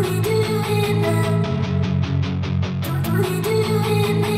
we do it now? We do it now.